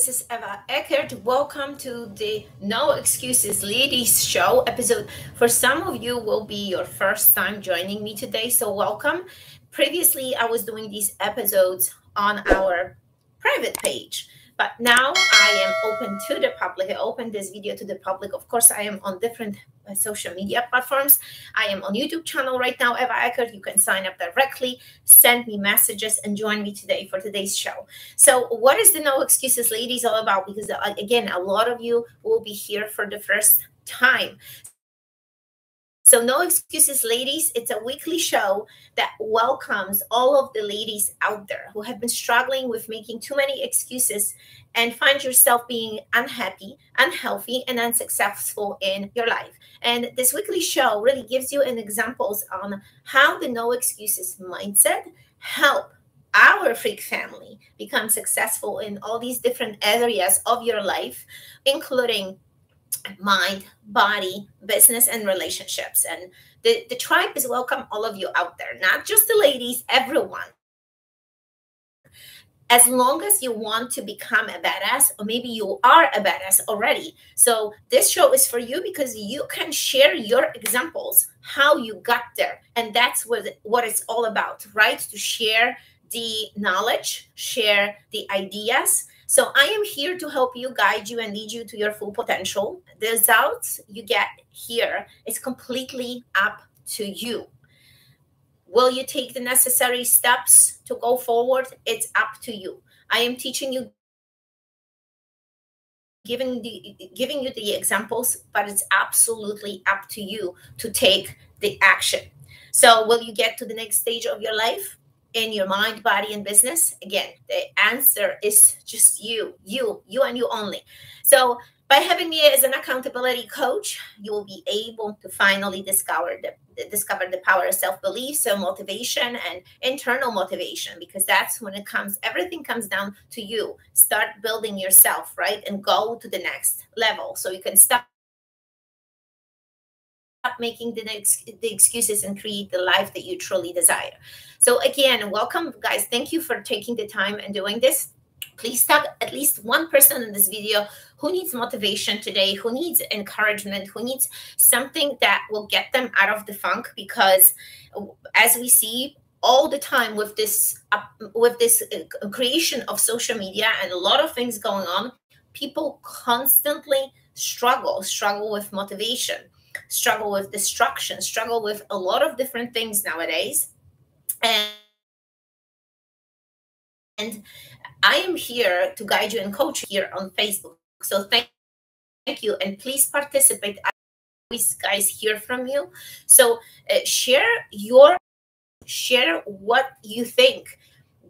This is Ewa Eckert. Welcome to the No Excuses Ladies Show episode. For some of you, will be your first time joining me today, so welcome. Previously, I was doing these episodes on our private page, but now I am open to the public. I open this video to the public. Of course, I am on different uh, social media platforms. I am on YouTube channel right now, Ewa Eckert. You can sign up directly, send me messages, and join me today for today's show. So, what is the No Excuses Ladies all about? Because uh, again, a lot of you will be here for the first time. So, No Excuses Ladies, it's a weekly show that welcomes all of the ladies out there who have been struggling with making too many excuses and find yourself being unhappy, unhealthy, and unsuccessful in your life. And this weekly show really gives you an examples on how the no excuses mindset help our freak family become successful in all these different areas of your life, including mind, body, business, and relationships. And the, the tribe is welcome all of you out there, not just the ladies, everyone. As long as you want to become a badass, or maybe you are a badass already. So, this show is for you because you can share your examples, how you got there. And that's what, what it's all about, right? To share the knowledge, share the ideas, so I am here to help you, guide you, and lead you to your full potential. The results you get here is completely up to you. Will you take the necessary steps to go forward? It's up to you. I am teaching you giving the giving you the examples but it's absolutely up to you to take the action so will you get to the next stage of your life in your mind, body, and business? Again, the answer is just you, you, you, and you only. So, by having me as an accountability coach, you will be able to finally discover the discover the power of self-belief, so motivation and internal motivation, because that's when it comes, everything comes down to you. Start building yourself, right? And go to the next level. So you can stop making the, the excuses and create the life that you truly desire. So again, welcome guys. Thank you for taking the time and doing this. Please tag at least one person in this video who needs motivation today, who needs encouragement, who needs something that will get them out of the funk because as we see all the time with this uh, with this uh, creation of social media and a lot of things going on, people constantly struggle, struggle with motivation struggle with destruction, struggle with a lot of different things nowadays. And, and I am here to guide you and coach you here on Facebook. So thank, thank you. And please participate. I always guys hear from you. So uh, share your share what you think.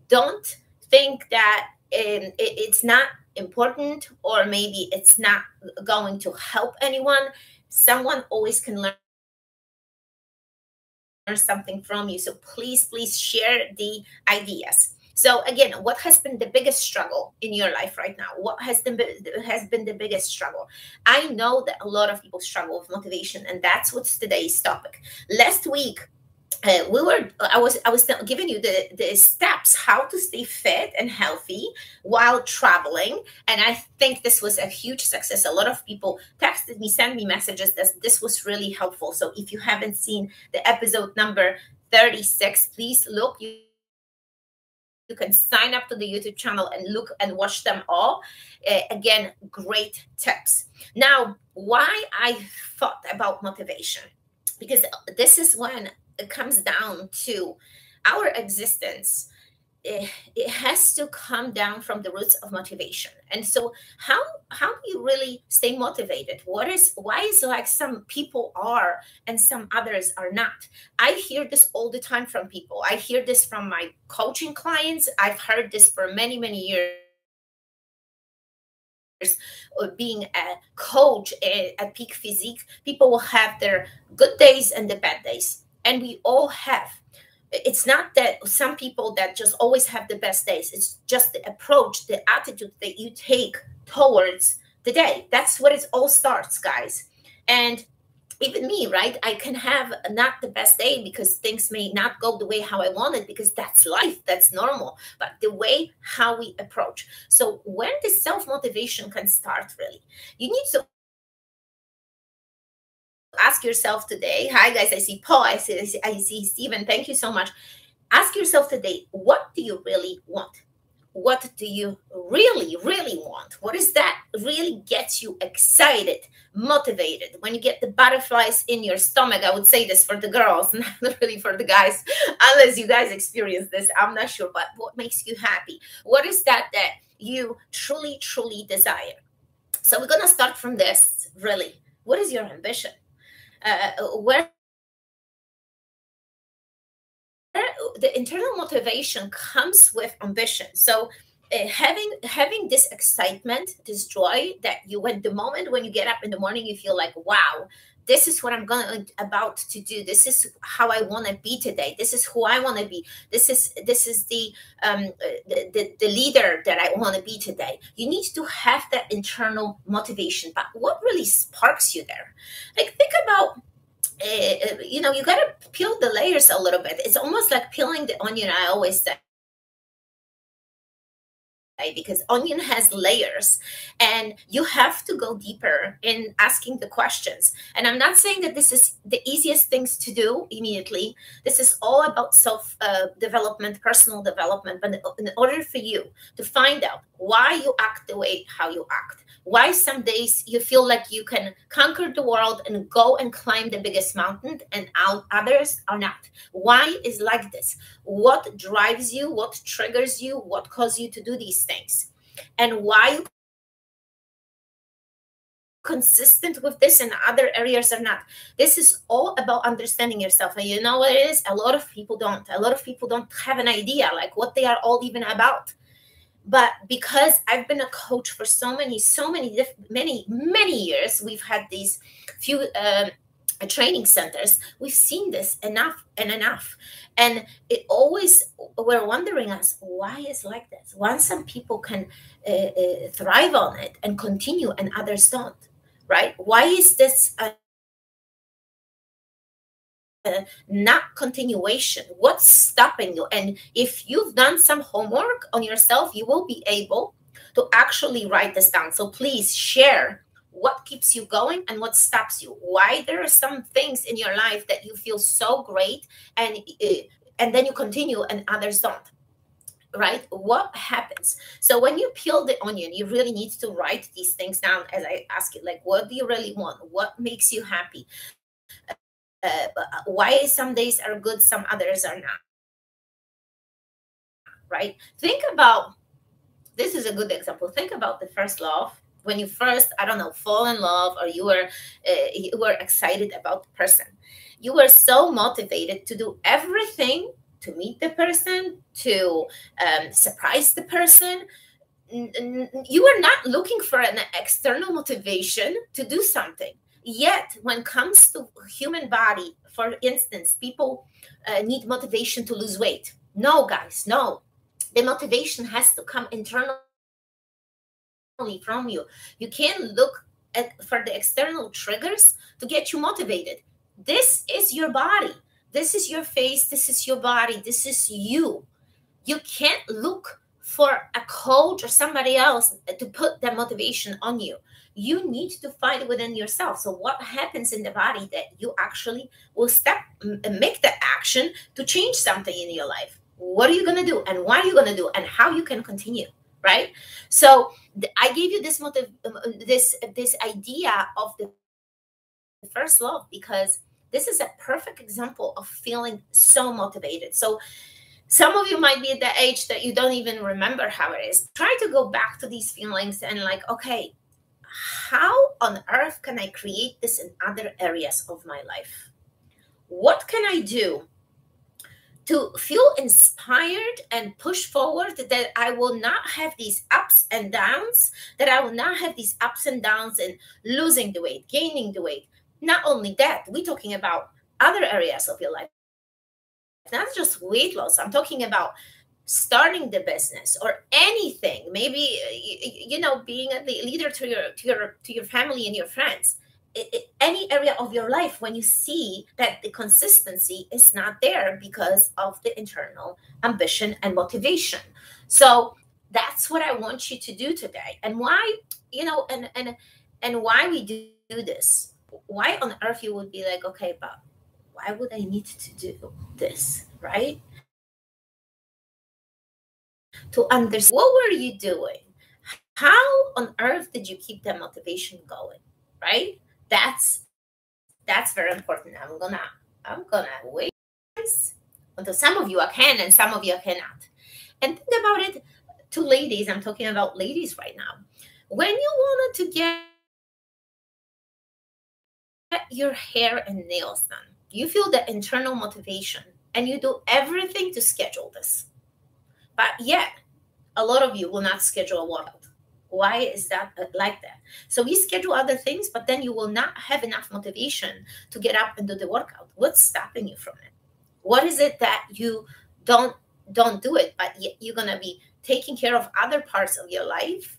Don't think that um, it, it's not important or maybe it's not going to help anyone someone always can learn something from you. So please, please share the ideas. So again, what has been the biggest struggle in your life right now? What has been has been the biggest struggle? I know that a lot of people struggle with motivation, and that's what's today's topic. Last week, uh, we were i was i was giving you the the steps how to stay fit and healthy while traveling. And i think this was a huge success. A lot of people texted me sent me messages that this was really helpful. So if you haven't seen the episode number 36 please look. You you can sign up to the youtube channel and look and watch them all. Uh, again great tips. Now why i thought about motivation? Because this is when it comes down to our existence. It, it, has to come down from the roots of motivation. And so how how do you really stay motivated? What is why is like some people are and some others are not? I hear this all the time from people. I hear this from my coaching clients. I've heard this for many many years. Being a coach eh, at peak physique people will have their good days and the bad days and we all have it's not that some people that just always have the best days it's just the approach the attitude that you take towards the day that's where it all starts guys and even me, right? I can have not the best day because things may not go the way how I wanted because that's life, that's normal. But the way how we approach. So when the self motivation can start, really, you need to ask yourself today. Hi guys, I see Paul, I see, I see, Stephen. Thank you so much. Ask yourself today, what do you really want? what do you really really want? What is that really gets you excited motivated? When you get the butterflies in your stomach i would say this for the girls not really for the guys unless you guys experience this. I'm not sure but what makes you happy? What is that that you truly truly desire? So we're going to start from this really. What is your ambition uh, where the internal motivation comes with ambition. So uh, having having this excitement this joy that you when the moment when you get up in the morning you feel like wow this is what i'm going about to do. This is how i want to be today. This is who i want to be. This is this is the um the, the, the leader that i want to be today. You need to have that internal motivation. But what really sparks you there? Like think about uh, you know, you got to peel the layers a little bit. It's almost like peeling the onion. I always say because onion has layers and you have to go deeper in asking the questions. And i'm not saying that this is the easiest things to do immediately. This is all about self uh, development personal development but in order for you to find out why you act the way how you act why some days you feel like you can conquer the world and go and climb the biggest mountain and others are not? Why is like this? What drives you? What triggers you? What causes you to do these things? And why consistent with this and other areas are not? This is all about understanding yourself. And you know what it is? A lot of people don't. A lot of people don't have an idea like what they are all even about but because i've been a coach for so many so many many many years we've had these few um, training centers we've seen this enough and enough. And it always we're wondering us why is like this? Why some people can uh, uh, thrive on it and continue and others don't right? Why is this a not continuation. What's stopping you? And if you've done some homework on yourself you will be able to actually write this down. So please share what keeps you going and what stops you. Why there are some things in your life that you feel so great and uh, and then you continue and others don't right? What happens? So when you peel the onion you really need to write these things down as i ask you like what do you really want? What makes you happy uh, why some days are good some others are not right? Think about this is a good example. Think about the first love. When you first i don't know fall in love or you were uh, you were excited about the person. You were so motivated to do everything to meet the person to um, surprise the person. You are not looking for an external motivation to do something Yet, when it comes to human body, for instance, people uh, need motivation to lose weight. No, guys, no. The motivation has to come internally from you. You can't look at for the external triggers to get you motivated. This is your body. This is your face. This is your body. This is you. You can't look for a coach or somebody else to put that motivation on you you need to find it within yourself. So, what happens in the body that you actually will step and make the action to change something in your life? What are you going to do, and why are you going to do, and how you can continue? Right. So, I gave you this motive, um, um, this this idea of the first love because this is a perfect example of feeling so motivated. So, some of you might be at the age that you don't even remember how it is. Try to go back to these feelings and, like, okay, how on earth can I create this in other areas of my life? What can I do to feel inspired and push forward that I will not have these ups and downs, that I will not have these ups and downs in losing the weight, gaining the weight. Not only that, we're talking about other areas of your life, not just weight loss. I'm talking about starting the business or anything. Maybe uh, you know being a leader to your to your to your family and your friends. Any area of your life when you see that the consistency is not there because of the internal ambition and motivation. So that's what i want you to do today. And why you know and and and why we do this. Why on earth you would be like okay but why would i need to do this right? To understand what were you doing? How on earth did you keep that motivation going right? That's that's very important. I'm gonna i'm gonna wait until some of you I can and some of you cannot. And think about it to ladies i'm talking about ladies right now. When you wanted to get your hair and nails done you feel the internal motivation and you do everything to schedule this. But yet a lot of you will not schedule a workout why is that uh, like that? So we schedule other things but then you will not have enough motivation to get up and do the workout. What's stopping you from it? What is it that you don't don't do it but you're going to be taking care of other parts of your life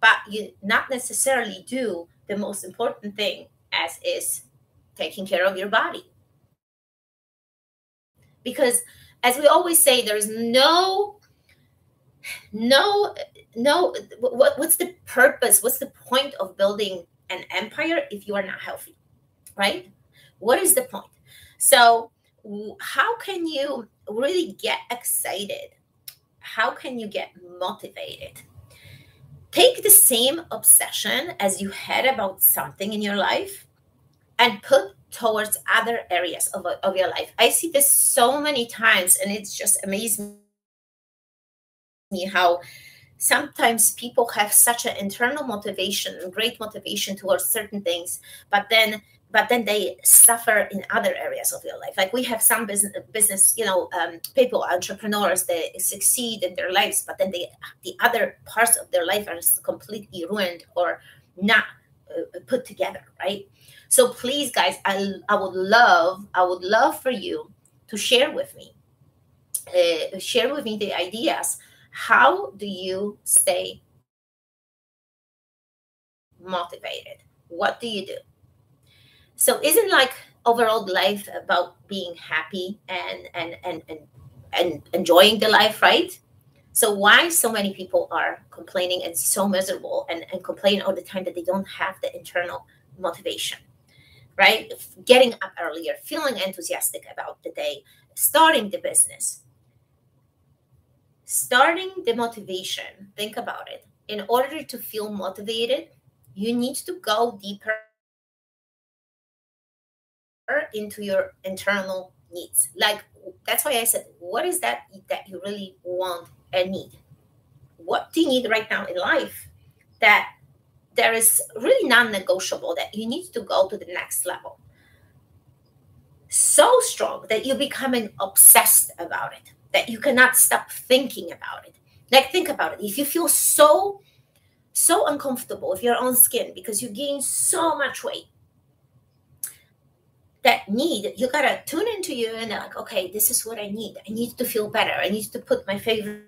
but you not necessarily do the most important thing as is taking care of your body because as we always say there's no no no what, what's the purpose? What's the point of building an empire if you are not healthy right? What is the point? So how can you really get excited? How can you get motivated? Take the same obsession as you had about something in your life and put towards other areas of, of your life. I see this so many times and it's just amazing me how sometimes people have such an internal motivation and great motivation towards certain things but then but then they suffer in other areas of your life. Like we have some business business you know um, people entrepreneurs they succeed in their lives but then they the other parts of their life are completely ruined or not uh, put together right so please guys i i would love i would love for you to share with me uh, share with me the ideas how do you stay motivated? What do you do? So isn't like overall life about being happy and and and and, and enjoying the life, right? So why so many people are complaining and so miserable and, and complain all the time that they don't have the internal motivation, right? Getting up earlier, feeling enthusiastic about the day, starting the business, starting the motivation, think about it. In order to feel motivated, you need to go deeper into your internal needs. Like that's why I said, what is that that you really want and need? What do you need right now in life that there is really non-negotiable that you need to go to the next level? So strong that you're becoming obsessed about it that you cannot stop thinking about it. Like think about it. If you feel so so uncomfortable with your own skin because you gain so much weight, that need, you gotta tune into you and like, okay, this is what I need. I need to feel better. I need to put my favorite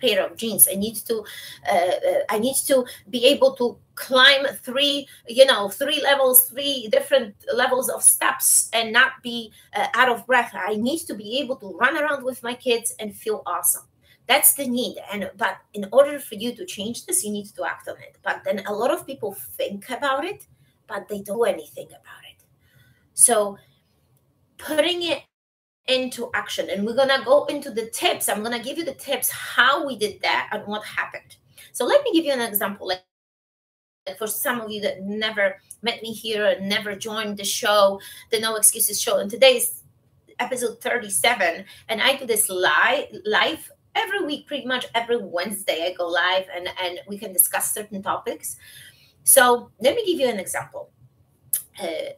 pair of jeans. I need to uh, uh, i need to be able to climb three you know three levels three different levels of steps and not be uh, out of breath. I need to be able to run around with my kids and feel awesome. That's the need. And but in order for you to change this you need to act on it. But then a lot of people think about it but they don't do anything about it. So putting it into action. And we're going to go into the tips. I'm going to give you the tips how we did that and what happened. So let me give you an example. Like for some of you that never met me here and never joined the show, the No Excuses show, and today's episode 37, and I do this live live every week, pretty much every Wednesday. I go live and and we can discuss certain topics. So let me give you an example. Uh,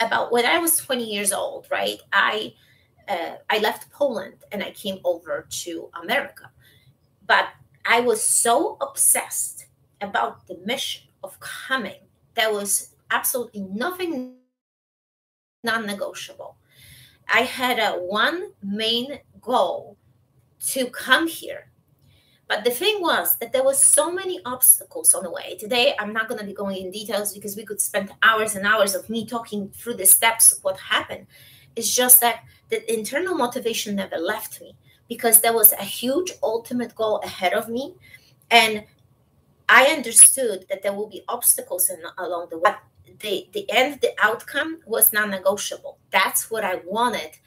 about when I was 20 years old, right? I uh, I left Poland and I came over to America. But I was so obsessed about the mission of coming. There was absolutely nothing non negotiable. I had a one main goal to come here. But the thing was that there was so many obstacles on the way. Today, I'm not going to be going in details because we could spend hours and hours of me talking through the steps of what happened. It's just that the internal motivation never left me because there was a huge ultimate goal ahead of me. And I understood that there will be obstacles in, along the way. The, the end, the outcome was non negotiable. That's what I wanted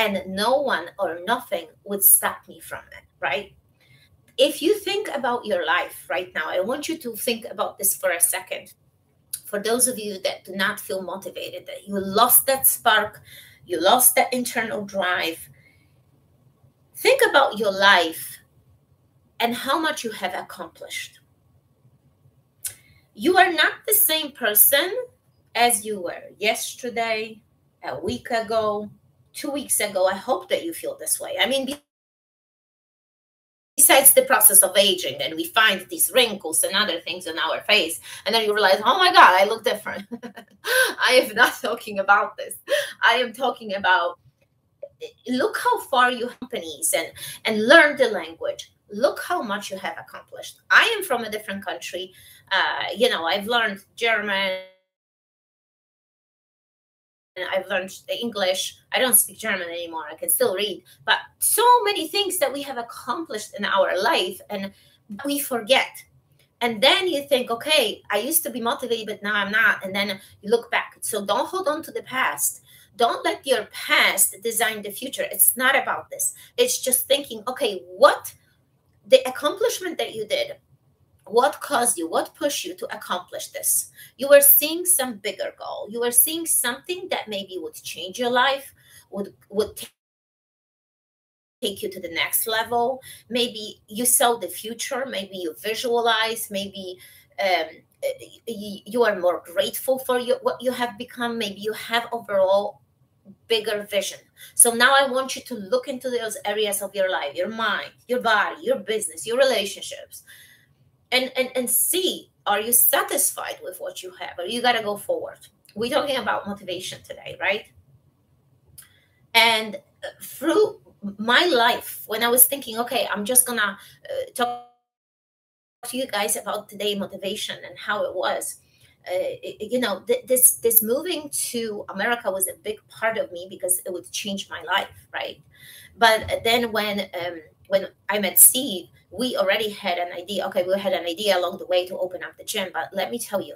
and no one or nothing would stop me from it, right? If you think about your life right now, I want you to think about this for a second. For those of you that do not feel motivated, that you lost that spark, you lost that internal drive, think about your life and how much you have accomplished. You are not the same person as you were yesterday, a week ago, two weeks ago. I hope that you feel this way. I mean, besides the process of aging, and we find these wrinkles and other things on our face, and then you realize, oh my God, I look different. I am not talking about this. I am talking about look how far you have companies and and learn the language look how much you have accomplished i am from a different country uh, you know i've learned german I've learned English. I don't speak German anymore. I can still read, but so many things that we have accomplished in our life and we forget. And then you think, okay, I used to be motivated, but now I'm not. And then you look back. So don't hold on to the past. Don't let your past design the future. It's not about this. It's just thinking, okay, what the accomplishment that you did, what caused you what pushed you to accomplish this? You were seeing some bigger goal. You were seeing something that maybe would change your life would would take you to the next level. Maybe you saw the future maybe you visualize maybe um, you are more grateful for what you have become. Maybe you have overall bigger vision. So now i want you to look into those areas of your life your mind your body your business your relationships and and and see are you satisfied with what you have? Or you got to go forward. We're talking about motivation today right? And uh, through my life when i was thinking okay i'm just gonna uh, talk to you guys about today motivation and how it was uh, you know th- this this moving to america was a big part of me because it would change my life right? But then when um, when i met steve we already had an idea. Okay, we had an idea along the way to open up the gym, but let me tell you,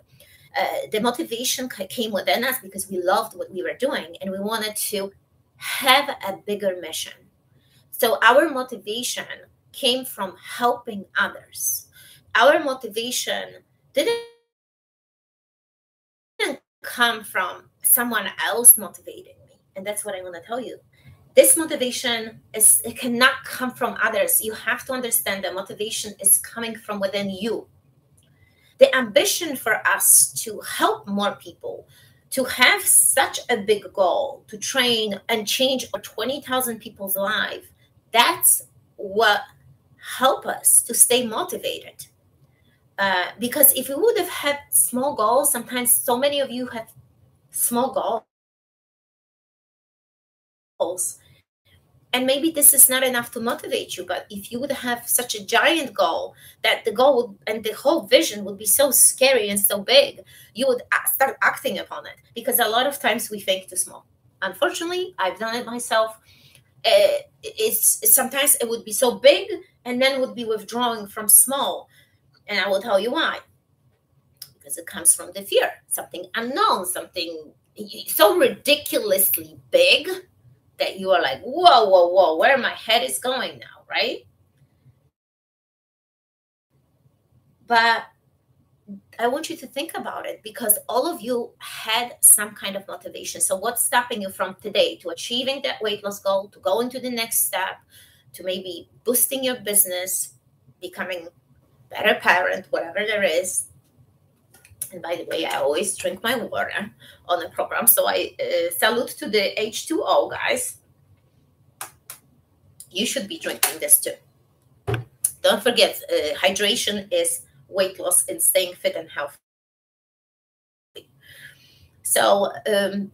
uh, the motivation came within us because we loved what we were doing and we wanted to have a bigger mission. So our motivation came from helping others. Our motivation didn't come from someone else motivating me. And that's what I want to tell you this motivation is it cannot come from others. You have to understand that motivation is coming from within you. The ambition for us to help more people to have such a big goal to train and change 20,000 people's life that's what help us to stay motivated. Uh, because if we would have had small goals sometimes so many of you have small goals and maybe this is not enough to motivate you but if you would have such a giant goal that the goal would, and the whole vision would be so scary and so big you would start acting upon it. Because a lot of times we think too small. Unfortunately i've done it myself. Uh, it's, sometimes it would be so big and then would be withdrawing from small. And i will tell you why. Because it comes from the fear. Something unknown something so ridiculously big that you are like, whoa, whoa, whoa, where my head is going now, right? But I want you to think about it because all of you had some kind of motivation. So, what's stopping you from today to achieving that weight loss goal, to going to the next step, to maybe boosting your business, becoming better parent, whatever there is, and by the way, I always drink my water on the program. So I uh, salute to the H2O guys. You should be drinking this too. Don't forget, uh, hydration is weight loss and staying fit and healthy. So um,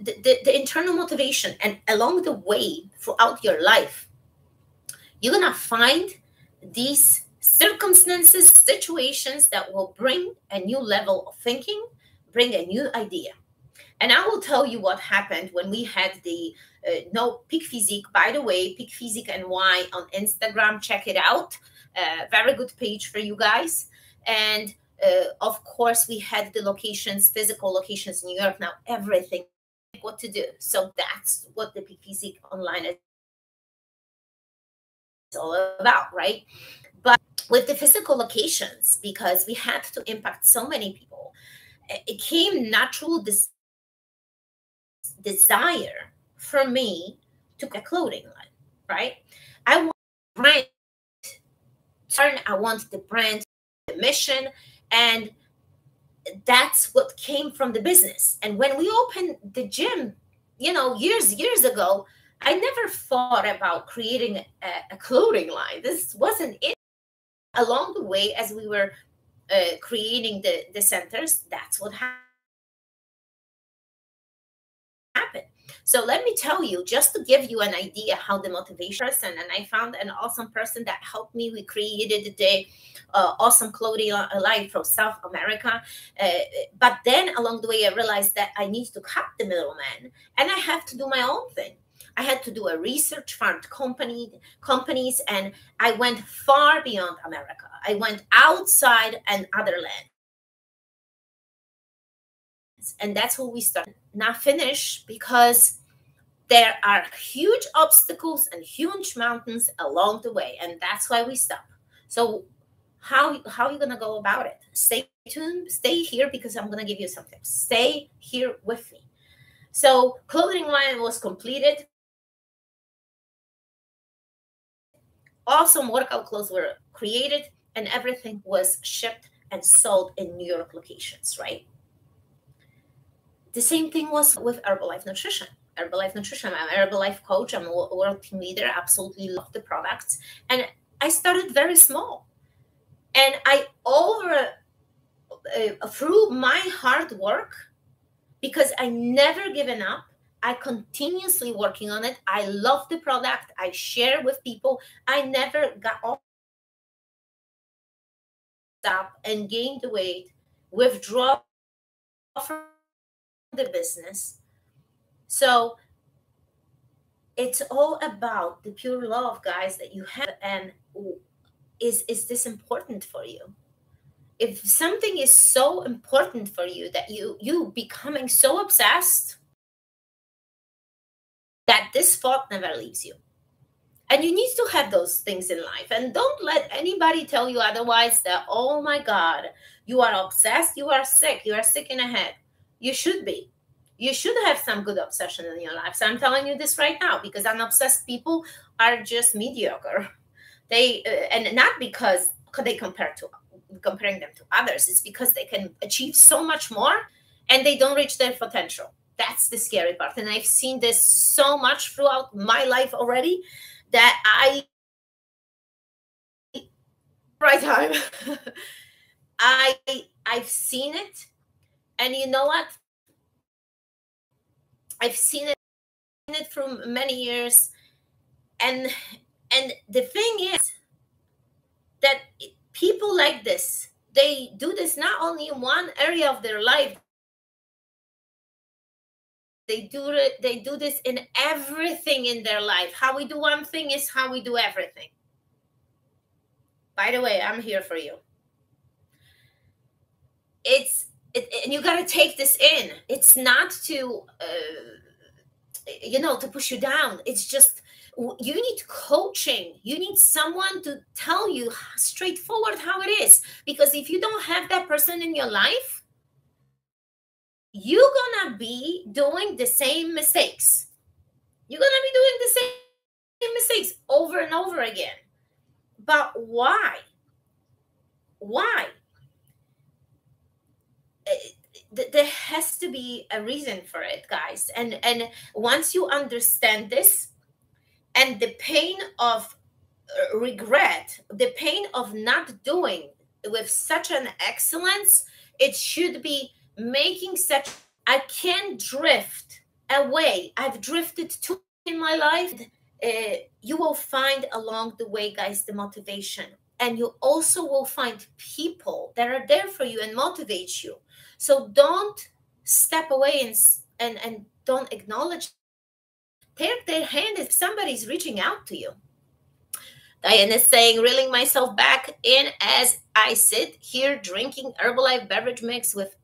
the, the, the internal motivation and along the way throughout your life, you're going to find these circumstances, situations that will bring a new level of thinking, bring a new idea. And I will tell you what happened when we had the uh, no Peak Physique. By the way, Peak Physique NY on Instagram. Check it out. Uh, very good page for you guys. And uh, of course, we had the locations, physical locations in New York. Now everything, what to do. So that's what the Peak Physique online is all about, right? But with the physical locations, because we had to impact so many people, it came natural this desire for me to get a clothing line, right? I want brand turn, I want the brand, the mission, and that's what came from the business. And when we opened the gym, you know, years, years ago, I never thought about creating a, a clothing line. This wasn't it. Along the way, as we were uh, creating the, the centers, that's what happened So let me tell you, just to give you an idea how the motivation person, and I found an awesome person that helped me. We created the uh, awesome clothing line from South America. Uh, but then along the way, I realized that I need to cut the middleman and I have to do my own thing. I had to do a research fund company companies, and I went far beyond America. I went outside and other land and that's where we start. Not finish because there are huge obstacles and huge mountains along the way, and that's why we stop. So, how how are you gonna go about it? Stay tuned, stay here because I'm gonna give you some tips. Stay here with me. So, clothing line was completed. Awesome workout clothes were created, and everything was shipped and sold in New York locations, right? The same thing was with Herbalife Nutrition. Herbalife Nutrition. I'm an Herbalife coach. I'm a world team leader. Absolutely love the products. And I started very small. And I over uh, through my hard work, because I never given up. I continuously working on it. I love the product. I share with people. I never got off stop and gained the weight, withdraw from the business. So it's all about the pure love, guys, that you have. And is is this important for you? If something is so important for you that you you becoming so obsessed that this thought never leaves you. And you need to have those things in life. And don't let anybody tell you otherwise that, oh my God, you are obsessed, you are sick, you are sick in the head. You should be. You should have some good obsession in your life. So I'm telling you this right now because unobsessed people are just mediocre. They uh, and not because they compare to comparing them to others. It's because they can achieve so much more and they don't reach their potential. That's the scary part. And I've seen this so much throughout my life already that I right time. I I've seen it and you know what? I've seen it, it for many years, and and the thing is that people like this they do this not only in one area of their life they do it they do this in everything in their life. How we do one thing is how we do everything. By the way i'm here for you. It's it, and you got to take this in. It's not to uh, you know to push you down. It's just you need coaching. You need someone to tell you straightforward how it is. Because if you don't have that person in your life you're gonna be doing the same mistakes. You're gonna be doing the same mistakes over and over again. But why? Why? There has to be a reason for it guys. And and once you understand this and the pain of uh, regret the pain of not doing with such an excellence it should be making such i can drift away i've drifted too in my life uh, you will find along the way, guys, the motivation. And you also will find people that are there for you and motivate you. So don't step away and and, and don't acknowledge. Take their hand if somebody's reaching out to you. Diane is saying, reeling myself back in as I sit here drinking Herbalife beverage mix with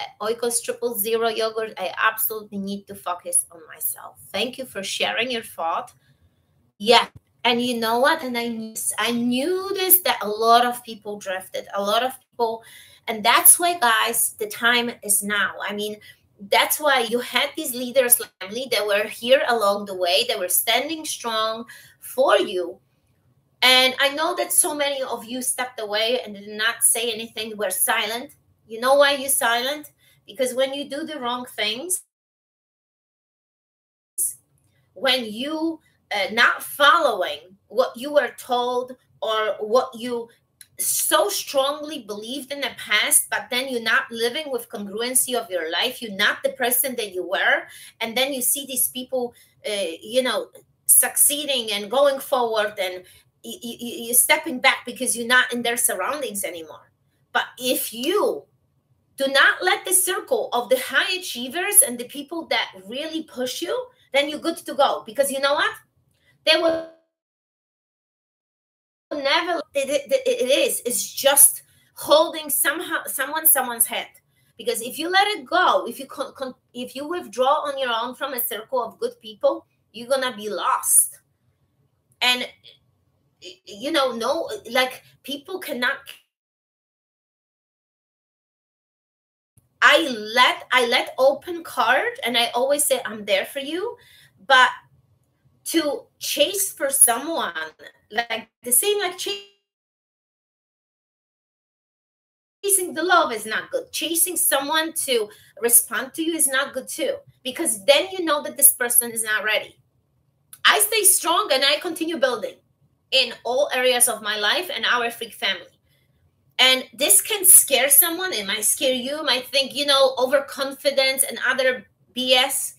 Uh, Oikos triple zero yogurt. I absolutely need to focus on myself. Thank you for sharing your thought. Yeah. And you know what? And I I knew this that a lot of people drifted. A lot of people, and that's why, guys, the time is now. I mean, that's why you had these leaders Emily that were here along the way, that were standing strong for you. And I know that so many of you stepped away and did not say anything, were silent. You know why you're silent? Because when you do the wrong things, when you uh, not following what you were told or what you so strongly believed in the past, but then you're not living with congruency of your life. You're not the person that you were. And then you see these people, uh, you know, succeeding and going forward and you, are stepping back because you're not in their surroundings anymore. But if you do not let the circle of the high achievers and the people that really push you, then you're good to go. Because you know what? They will never it, is it's just holding somehow someone someone's head because if you let it go if you con, if you withdraw on your own from a circle of good people you're gonna be lost and you know no like people cannot i let i let open card and i always say i'm there for you. But to chase for someone like the same like chasing the love is not good. Chasing someone to respond to you is not good too because then you know that this person is not ready. I stay strong and i continue building in all areas of my life and our freak family and this can scare someone. It might scare you. Might think you know overconfidence and other bs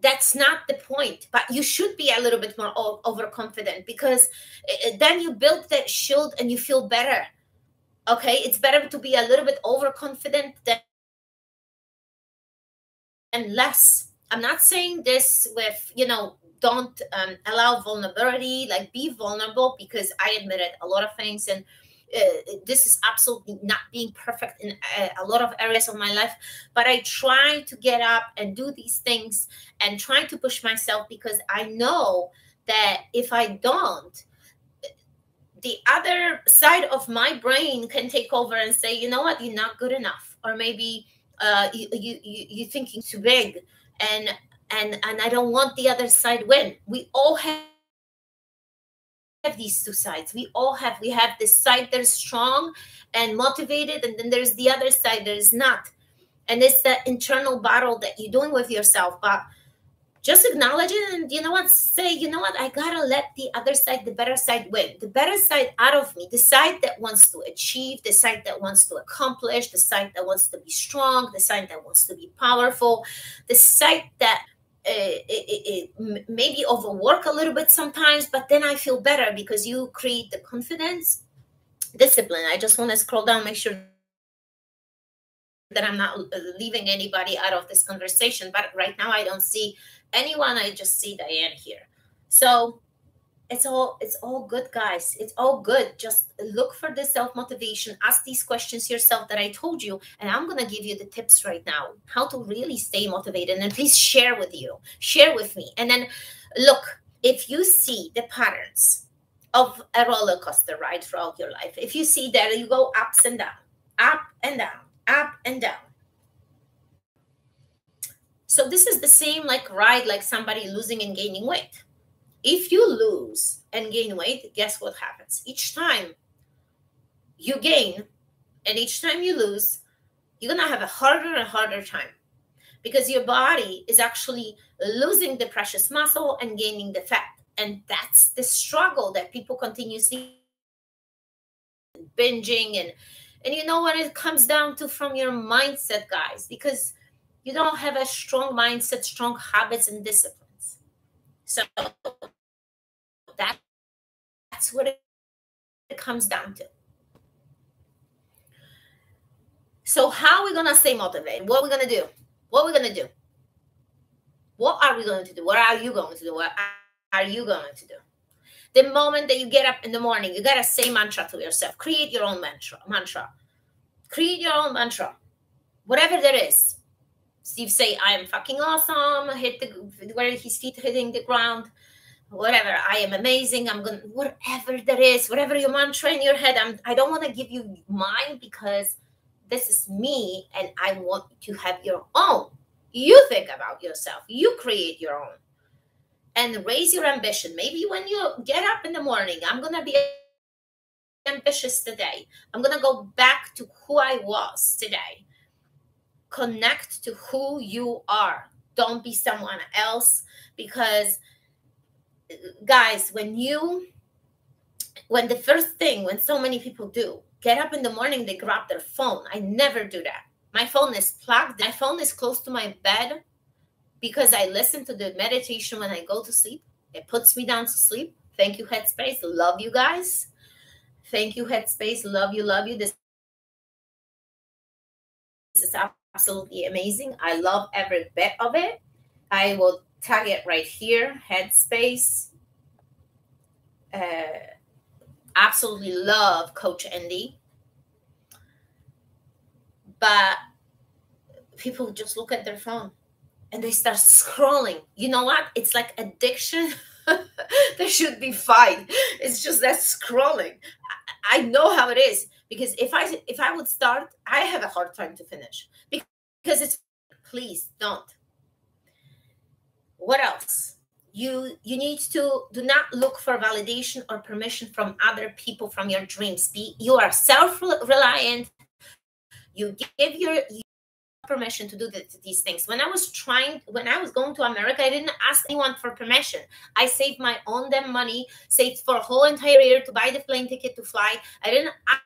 that's not the point. But you should be a little bit more overconfident because eh, eh, then you build that shield and you feel better. Okay? It's better to be a little bit overconfident than and less. I'm not saying this with you know don't um, allow vulnerability like be vulnerable because i admitted a lot of things and uh, this is absolutely not being perfect in a, a, lot of areas of my life but i try to get up and do these things and try to push myself because i know that if i don't the other side of my brain can take over and say you know what? You're not good enough. Or maybe uh, you, you you're thinking too big and and and i don't want the other side win. We all have have these two sides. We all have we have this side that's strong and motivated and then there's the other side that is not. And it's that internal battle that you're doing with yourself. But just acknowledge it and you know what say you know what? I gotta let the other side the better side win. The better side out of me. The side that wants to achieve the side that wants to accomplish the side that wants to be strong the side that wants to be powerful the side that Uh, it, maybe overwork a little bit sometimes, but then I feel better because you create the confidence, discipline. I just want to scroll down, make sure that I'm not uh, leaving anybody out of this conversation. But right now, I don't see anyone. I just see Diane here. So it's all it's all good guys. It's all good. Just look for the self motivation ask these questions yourself that i told you and i'm going to give you the tips right now how to really stay motivated and please share with you. Share with me. And then look if you see the patterns of a roller coaster ride throughout your life if you see that you go ups and down up and down up and down. So this is the same like ride like somebody losing and gaining weight if you lose and gain weight, guess what happens? Each time you gain and each time you lose, you're going to have a harder and harder time because your body is actually losing the precious muscle and gaining the fat. And that's the struggle that people continuously binging and and you know what it comes down to from your mindset guys because you don't have a strong mindset, strong habits and disciplines. So that, that's what it, it comes down to. So how are we gonna stay motivated? What are we gonna do? What are we gonna do? What are we going to do? What are you going to do? What are you going to do? The moment that you get up in the morning, you gotta say mantra to yourself. Create your own mantra. Mantra. Create your own mantra. Whatever there is. Steve say, I am fucking awesome. Hit the where his feet hitting the ground. Whatever. I am amazing. I'm gonna whatever there is, whatever your mantra in your head. I'm I don't want to give you mine because this is me and I want to have your own. You think about yourself, you create your own and raise your ambition. Maybe when you get up in the morning, I'm to be ambitious today. I'm to go back to who I was today. Connect to who you are. Don't be someone else because guys, when you when the first thing when so many people do get up in the morning they grab their phone. I never do that. My phone is plugged. My phone is close to my bed because i listen to the meditation when i go to sleep. It puts me down to sleep. Thank you headspace. Love you guys. Thank you headspace. Love you love you. This, this is absolutely amazing. I love every bit of it. I will tag it right here headspace uh, absolutely love Coach Andy. But people just look at their phone and they start scrolling. You know what? It's like addiction. they should be fine. It's just that scrolling. I, I know how it is because if I if I would start, I have a hard time to finish because it's please don't. What else? you you need to do not look for validation or permission from other people from your dreams. Be you are self-reliant. You give your permission to do the, these things. When i was trying when i was going to america i didn't ask anyone for permission. I saved my own damn money saved for a whole entire year to buy the plane ticket to fly. I didn't ask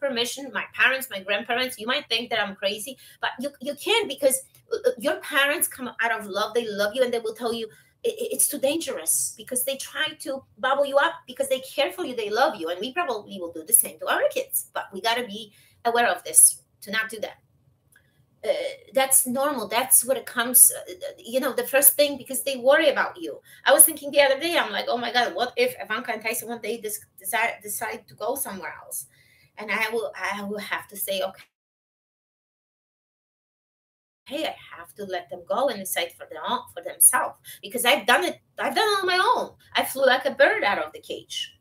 permission my parents my grandparents you might think that i'm crazy but you, you can because uh, your parents come out of love they love you and they will tell you it's too dangerous because they try to bubble you up because they care for you they love you and we probably will do the same to our kids but we got to be aware of this to not do that. Uh, that's normal that's what it comes uh, you know the first thing because they worry about you. I was thinking the other day i'm like oh my god what if ivanka and tyson one day decide decide to go somewhere else and i will i will have to say okay hey, I have to let them go and decide for them for themselves because I've done it. I've done it on my own. I flew like a bird out of the cage,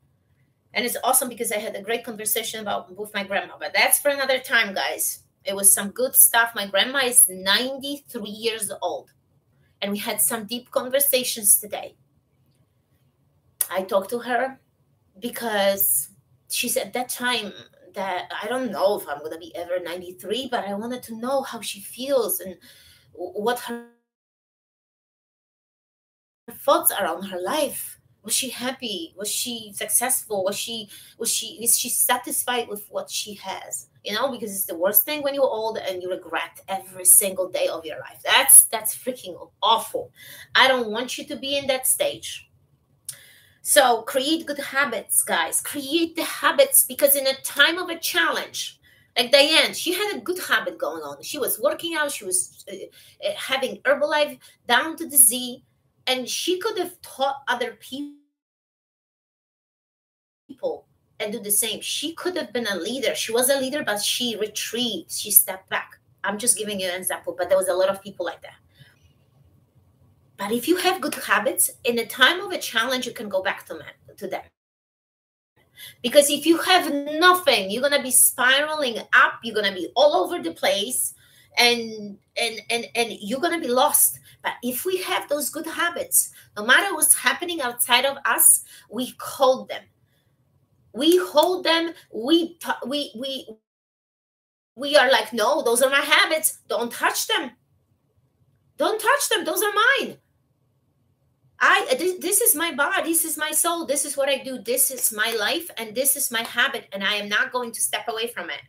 and it's awesome because I had a great conversation about with my grandma. But that's for another time, guys. It was some good stuff. My grandma is 93 years old, and we had some deep conversations today. I talked to her because she's at that time that I don't know if I'm to be ever 93, but I wanted to know how she feels and what her thoughts are on her life. Was she happy? Was she successful? Was she was she is she satisfied with what she has? You know, because it's the worst thing when you're old and you regret every single day of your life. That's that's freaking awful. I don't want you to be in that stage. So create good habits, guys. Create the habits because in a time of a challenge, like Diane, she had a good habit going on. She was working out, she was uh, uh, having Herbalife down to the Z, and she could have taught other people and do the same. She could have been a leader. She was a leader, but she retreated, she stepped back. I'm just giving you an example, but there was a lot of people like that. But if you have good habits, in the time of a challenge, you can go back to, them, to them. Because if you have nothing, you're gonna be spiraling up. You're gonna be all over the place, and and and and you're gonna be lost. But if we have those good habits, no matter what's happening outside of us, we hold them. We hold them. We we we we are like, no, those are my habits. Don't touch them. Don't touch them. Those are mine. I this, this is my body, this is my soul, this is what I do, this is my life, and this is my habit, and I am not going to step away from it.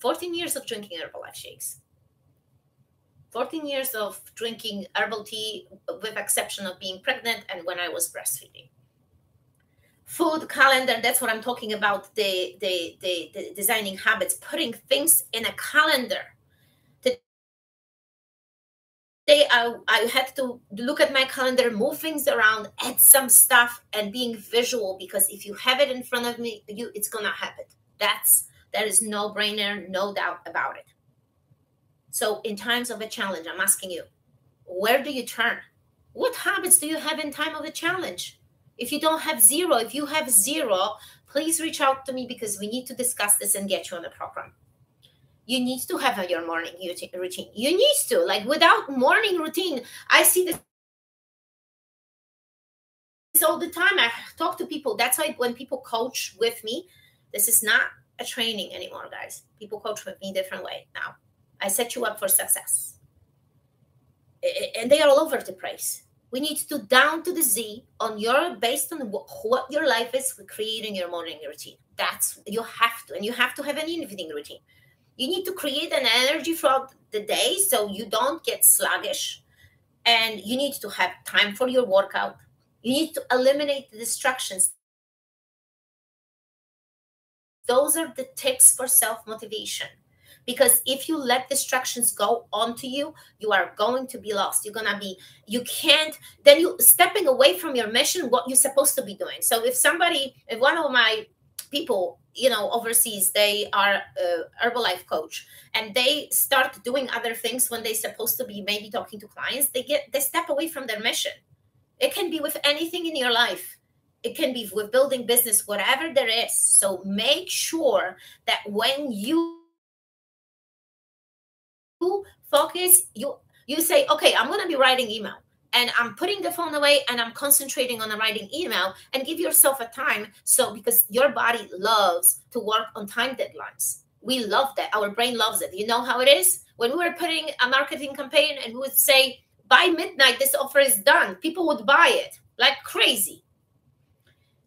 14 years of drinking Herbalife shakes. 14 years of drinking herbal tea with exception of being pregnant and when I was breastfeeding. Food calendar, that's what I'm talking about, the, the, the, the designing habits, putting things in a calendar. Today I, I had to look at my calendar, move things around, add some stuff, and being visual because if you have it in front of me, you it's gonna happen. That's that is no brainer, no doubt about it. So, in times of a challenge, I'm asking you, where do you turn? What habits do you have in time of a challenge? If you don't have zero, if you have zero, please reach out to me because we need to discuss this and get you on the program. You need to have your morning routine. You need to, like, without morning routine, I see this all the time. I talk to people. That's why when people coach with me, this is not a training anymore, guys. People coach with me different way now. I set you up for success. And they are all over the place. We need to down to the Z on your based on what your life is creating your morning routine. That's you have to, and you have to have an evening routine. You need to create an energy throughout the day so you don't get sluggish. And you need to have time for your workout. You need to eliminate the distractions. Those are the tips for self motivation because if you let distractions go onto you you are going to be lost you're gonna be you can't then you stepping away from your mission what you're supposed to be doing so if somebody if one of my people you know overseas they are herbalife coach and they start doing other things when they're supposed to be maybe talking to clients. They get they step away from their mission. It can be with anything in your life. It can be with building business whatever there is. So make sure that when you focus you you say okay i'm going to be writing email and i'm putting the phone away and i'm concentrating on writing email and give yourself a time. So because your body loves to work on time deadlines. We love that. Our brain loves it. You know how it is? When we were putting a marketing campaign and we would say by midnight this offer is done people would buy it like crazy.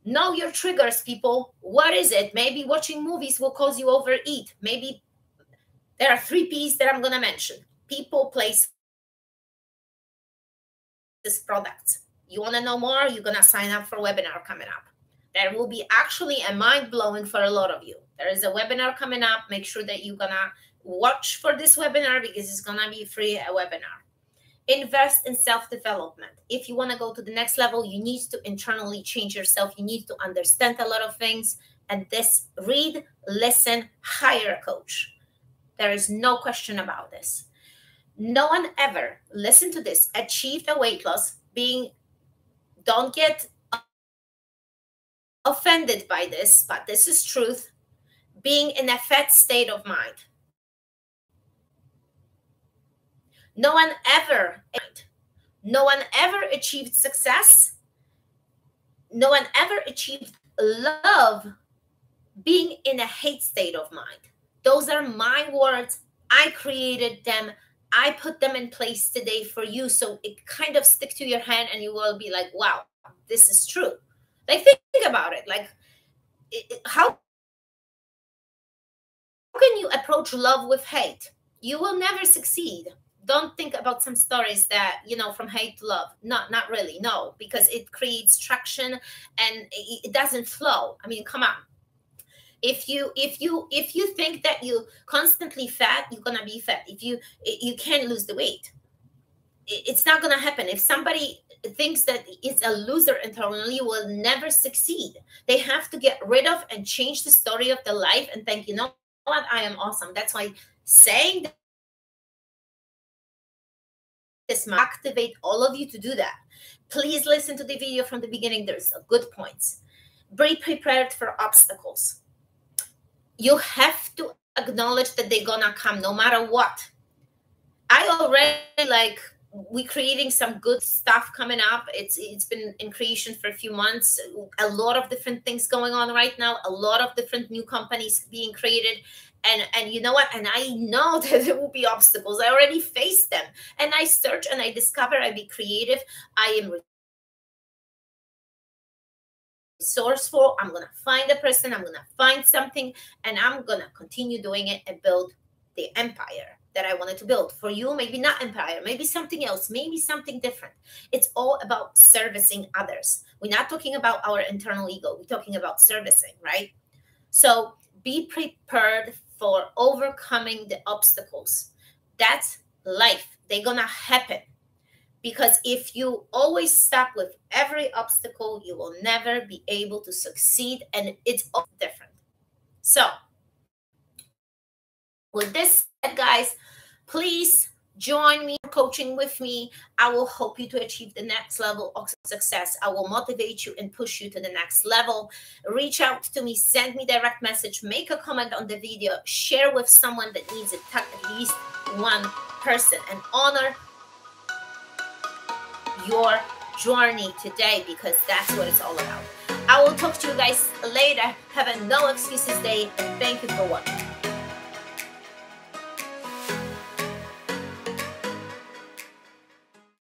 Know your triggers people. What is it? Maybe watching movies will cause you overeat. Maybe there are three P's that I'm going to mention. People, place, this product. You want to know more? You're going to sign up for a webinar coming up. There will be actually a mind blowing for a lot of you. There is a webinar coming up. Make sure that you're going to watch for this webinar because it's going to be free a webinar. Invest in self development. If you want to go to the next level, you need to internally change yourself. You need to understand a lot of things. And this read, listen, hire a coach there is no question about this. No one ever, listen to this, achieved a weight loss being, don't get offended by this, but this is truth, being in a fat state of mind. No one ever, no one ever achieved success. No one ever achieved love being in a hate state of mind. Those are my words. I created them. I put them in place today for you. So it kind of stick to your hand and you will be like, wow, this is true. Like think about it. Like how can you approach love with hate? You will never succeed. Don't think about some stories that, you know, from hate to love. Not not really. No, because it creates traction and it, it doesn't flow. I mean, come on if you if you if you think that you constantly fat you're gonna be fat. If you you can't lose the weight. It's not gonna happen. If somebody thinks that it's a loser internally will never succeed they have to get rid of and change the story of their life and think you know what? I am awesome. That's why saying this activate all of you to do that. Please listen to the video from the beginning. There's good points be prepared for obstacles you have to acknowledge that they're gonna come no matter what. I already like we creating some good stuff coming up. It's it's been in creation for a few months. A lot of different things going on right now. A lot of different new companies being created. And and you know what? And I know that there will be obstacles. I already faced them. And I search and I discover I be creative. I am resourceful. I'm going to find a person, I'm going to find something, and I'm going to continue doing it and build the empire that I wanted to build. For you, maybe not empire, maybe something else, maybe something different. It's all about servicing others. We're not talking about our internal ego, we're talking about servicing, right? So be prepared for overcoming the obstacles. That's life. They're going to happen. Because if you always stop with every obstacle, you will never be able to succeed. And it's all different. So, with this said, guys, please join me coaching with me i will help you to achieve the next level of success i will motivate you and push you to the next level reach out to me send me direct message make a comment on the video share with someone that needs it at least one person and honor your journey today because that's what it's all about. I will talk to you guys later. Have a no excuses day. Thank you for watching